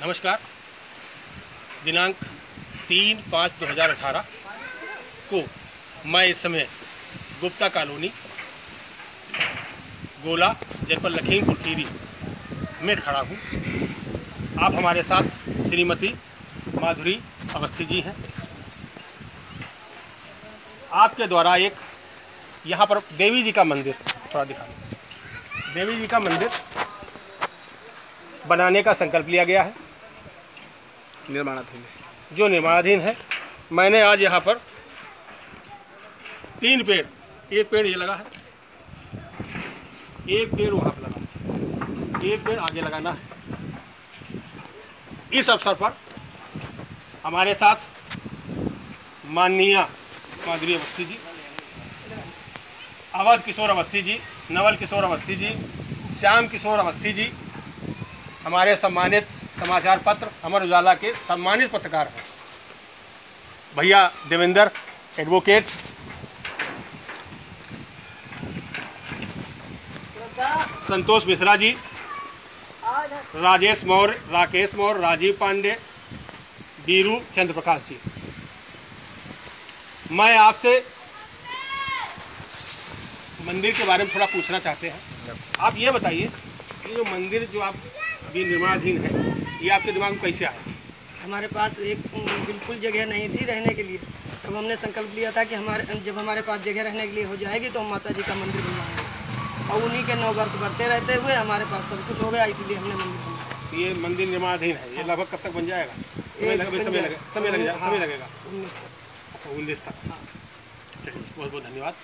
नमस्कार। दिनांक तीन पाँच दो हज़ार अठारह को मैं इस समय गुप्ता कॉलोनी, गोला, जनपद लखीमपुर खीरी में खड़ा हूँ। आप हमारे साथ श्रीमती माधुरी अवस्थी जी हैं। आपके द्वारा एक यहाँ पर देवी जी का मंदिर थोड़ा दिखा देवी जी का मंदिर बनाने का संकल्प लिया गया है। निर्माणाधीन है। जो निर्माणाधीन है, मैंने आज यहाँ पर तीन पेड़, एक पेड़ ये लगा है, एक पेड़ वहाँ पर लगा एक पेड़ आगे लगाना है। इस अवसर पर हमारे साथ माननीय माधुरी अवस्थी जी, अवध किशोर अवस्थी जी, नवल किशोर अवस्थी जी, श्याम किशोर अवस्थी जी, हमारे सम्मानित समाचार पत्र अमर उजाला के सम्मानित पत्रकार हैं। भैया देवेंद्र एडवोकेट संतोष मिश्रा जी। राजेश मौर्य, राकेश मौर्य, राजीव पांडे, बीरू चंद्र प्रकाश जी। मैं आपसे मंदिर के बारे में थोड़ा पूछना चाहते हैं। आप ये बताइए कि जो मंदिर जो आप भी निर्माणाधीन है ये आपके दिमाग में कैसे आया? हमारे पास एक बिल्कुल जगह नहीं थी रहने के लिए। तब हमने संकल्प लिया था कि हमारे जब हमारे पास जगह रहने के लिए हो जाएगी तो हम माता जी का मंदिर बनवाएँगे। और उन्हीं के नौ वर्ष बढ़ते रहते हुए हमारे पास सब कुछ हो गया इसलिए हमने मंदिर बनवाया ये मंदिर निर्माणाधीन है? ये लगभग कब तक बन जाएगा? समय लगेगा समय लगेगा समय लगेगा हाँ। समय लगेगा। उन्नीस तक। अच्छा उन्नीस तक। चलिए बहुत बहुत धन्यवाद।